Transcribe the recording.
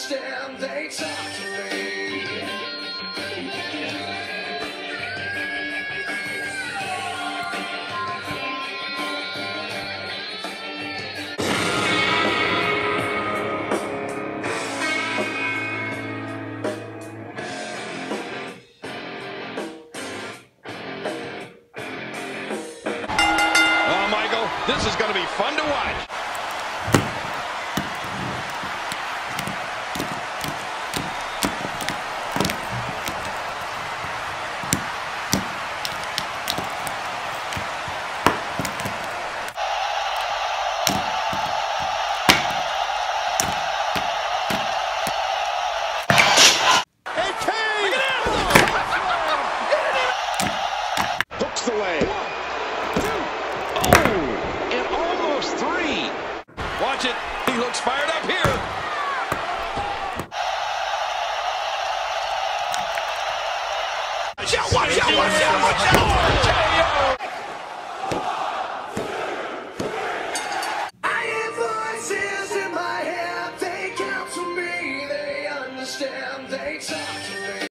understand, they talk to me. Oh, Michael, this is going to be fun to watch. Hooks the leg. Oh, and almost three. Watch it. He looks fired up here. Watch out, watch out, watch out, watch out. I hear voices in my head, they counsel me, they understand, they talk to